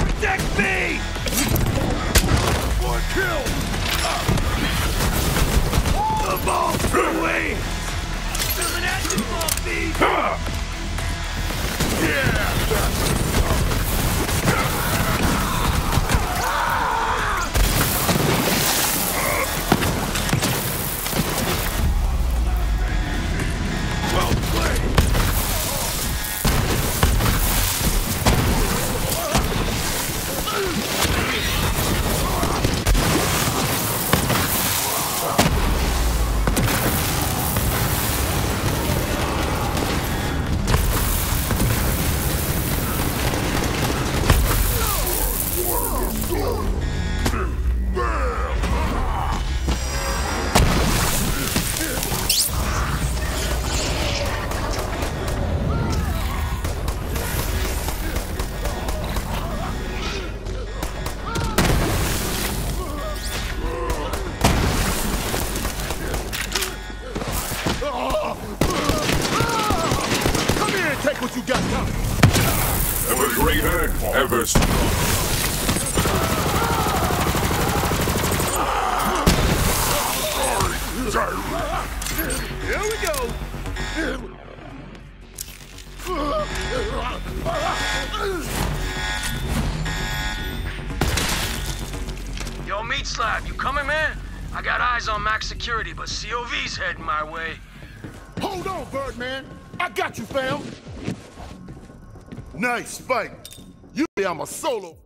Protect me! One kill! Uh. The ball flew away! Come here and take what you got coming! Ever greater, ever strong. Here we go! Yo, Meat Slab, you coming, man? I got eyes on max security, but COV's heading my way. Hold on, Birdman! I got you, fam! Nice fight! Usually I'm a solo.